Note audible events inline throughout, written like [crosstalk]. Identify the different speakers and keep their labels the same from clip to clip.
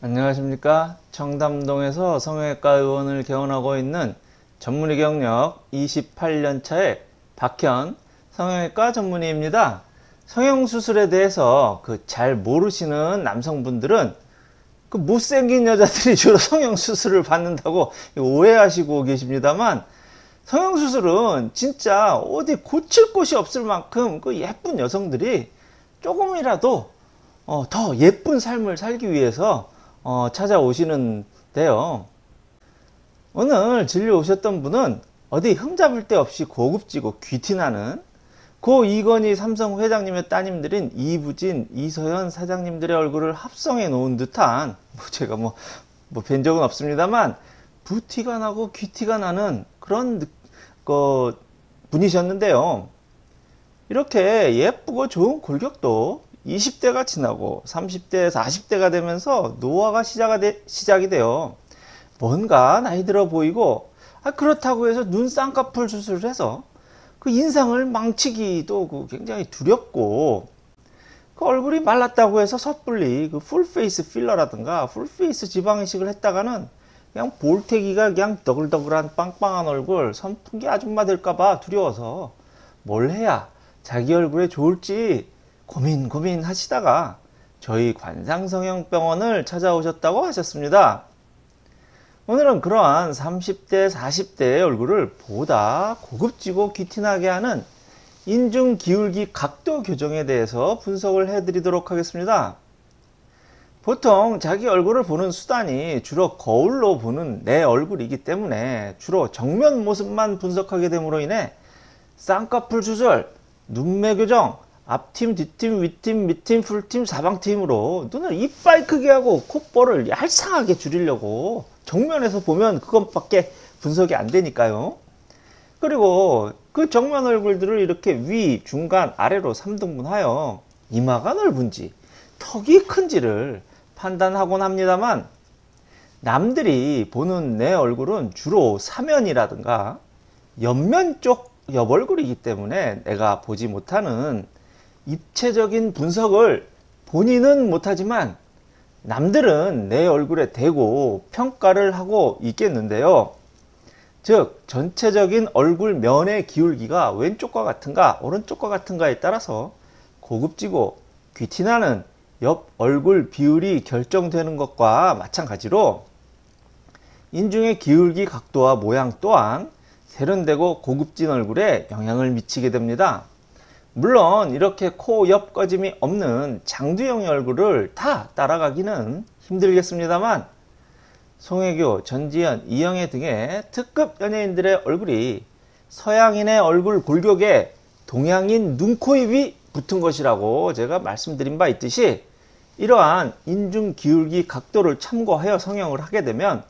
Speaker 1: 안녕하십니까? 청담동에서 성형외과 의원을 개원하고 있는 전문의 경력 28년차의 박현 성형외과 전문의입니다. 성형수술에 대해서 그 잘 모르시는 남성분들은 그 못생긴 여자들이 주로 성형수술을 받는다고 오해하시고 계십니다만 성형수술은 진짜 어디 고칠 곳이 없을 만큼 그 예쁜 여성들이 조금이라도 어, 더 예쁜 삶을 살기 위해서 어, 찾아오시는데요. 오늘 진료 오셨던 분은 어디 흠잡을 데 없이 고급지고 귀티나는 고 이건희 삼성 회장님의 따님들인 이부진, 이서현 사장님들의 얼굴을 합성해 놓은 듯한 뭐 제가 뭐, 뭐뵌 적은 없습니다만 부티가 나고 귀티가 나는 그런 그 분이셨는데요. 이렇게 예쁘고 좋은 골격도 20대가 지나고 30대, 40대가 되면서 노화가 시작이, 시작이 돼요. 뭔가 나이 들어 보이고 아, 그렇다고 해서 눈 쌍꺼풀 수술을 해서 그 인상을 망치기도 그 굉장히 두렵고 그 얼굴이 말랐다고 해서 섣불리 그 full face 필러라든가 full face 지방 이식을 했다가는 그냥 볼태기가 그냥 더글더글한 빵빵한 얼굴 선풍기 아줌마 될까봐 두려워서 뭘 해야 자기 얼굴에 좋을지 고민 고민 하시다가 저희 관상성형병원을 찾아오셨다고 하셨습니다. 오늘은 그러한 30대, 40대의 얼굴을 보다 고급지고 귀티나게 하는 인중 기울기 각도 교정에 대해서 분석을 해드리도록 하겠습니다. 보통 자기 얼굴을 보는 수단이 주로 거울로 보는 내 얼굴이기 때문에 주로 정면 모습만 분석하게 됨으로 인해 쌍꺼풀 수술, 눈매 교정, 앞팀, 뒷팀, 윗팀, 밑팀, 풀팀, 사방팀으로 눈을 이빨 크게 하고 콧볼을 얄쌍하게 줄이려고 정면에서 보면 그것밖에 분석이 안 되니까요. 그리고 그 정면 얼굴들을 이렇게 위, 중간, 아래로 3등분하여 이마가 넓은지 턱이 큰지를 판단하곤 합니다만 남들이 보는 내 얼굴은 주로 사면이라든가 옆면 쪽 옆얼굴이기 때문에 내가 보지 못하는 입체적인 분석을 본인은 못하지만 남들은 내 얼굴에 대고 평가를 하고 있겠는데요. 즉 전체적인 얼굴 면의 기울기가 왼쪽과 같은가 오른쪽과 같은가에 따라서 고급지고 귀티나는 옆 얼굴 비율이 결정되는 것과 마찬가지로 인중의 기울기 각도와 모양 또한 세련되고 고급진 얼굴에 영향을 미치게 됩니다. 물론 이렇게 코 옆 꺼짐이 없는 장두영의 얼굴을 다 따라가기는 힘들겠습니다만 송혜교, 전지현, 이영애 등의 특급 연예인들의 얼굴이 서양인의 얼굴 골격에 동양인 눈, 코, 입이 붙은 것이라고 제가 말씀드린 바 있듯이 이러한 인중 기울기 각도를 참고하여 성형을 하게 되면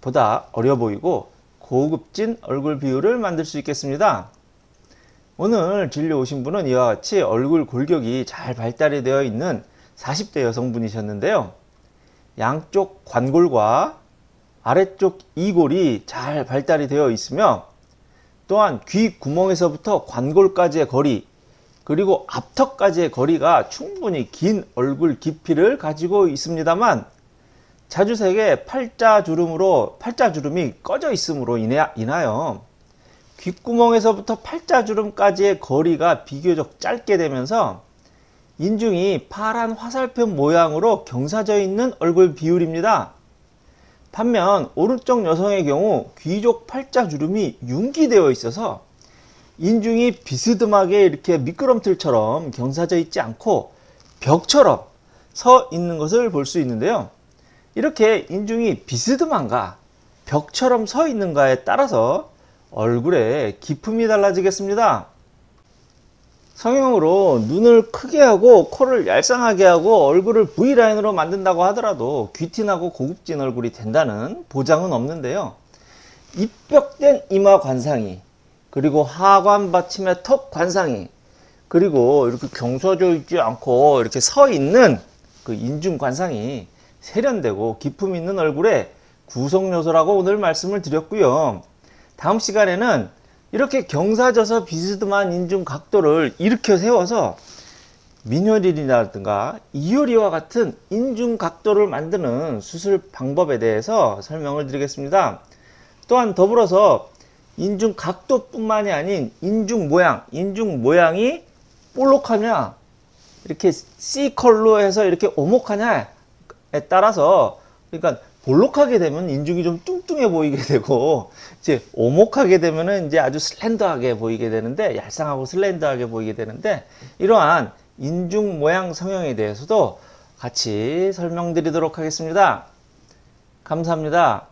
Speaker 1: 보다 어려 보이고 고급진 얼굴 비율을 만들 수 있겠습니다. 오늘 진료 오신 분은 이와 같이 얼굴 골격이 잘 발달이 되어 있는 40대 여성분이셨는데요. 양쪽 관골과 아래쪽 이골이 잘 발달이 되어 있으며 또한 귀 구멍에서부터 관골까지의 거리 그리고 앞턱까지의 거리가 충분히 긴 얼굴 깊이를 가지고 있습니다만 자주색의 팔자주름으로 팔자주름이 꺼져 있음으로 인하여 귓구멍에서부터 팔자주름까지의 거리가 비교적 짧게 되면서 인중이 파란 화살표 모양으로 경사져 있는 얼굴 비율입니다. 반면 오른쪽 여성의 경우 귀족 팔자주름이 융기되어 있어서 인중이 비스듬하게 이렇게 미끄럼틀처럼 경사져 있지 않고 벽처럼 서 있는 것을 볼 수 있는데요. 이렇게 인중이 비스듬한가 벽처럼 서 있는가에 따라서 얼굴에 기품이 달라지겠습니다. 성형으로 눈을 크게 하고 코를 얄쌍하게 하고 얼굴을 V라인으로 만든다고 하더라도 귀티나고 고급진 얼굴이 된다는 보장은 없는데요. 입벽된 이마 관상이 그리고 하관 받침의 턱 관상이 그리고 이렇게 경사져 있지 않고 이렇게 서 있는 그 인중 관상이 세련되고 기품 있는 얼굴의 구성 요소라고 오늘 말씀을 드렸고요. 다음 시간에는 이렇게 경사져서 비스듬한 인중 각도를 일으켜 세워서 민효린이라든가 이효리와 같은 인중 각도를 만드는 수술 방법에 대해서 설명을 드리겠습니다. 또한 더불어서 인중 각도뿐만이 아닌 인중 모양, 인중 모양이 볼록하냐, 이렇게 C컬로 해서 이렇게 오목하냐에 따라서 그러니까 볼록하게 되면 인중이 좀 뚱뚱해 보이게 [laughs] 되고 이제 오목하게 되면은 이제 아주 슬렌더하게 보이게 되는데 얄쌍하고 슬렌더하게 보이게 되는데 이러한 인중 모양 성형에 대해서도 같이 설명드리도록 하겠습니다. 감사합니다.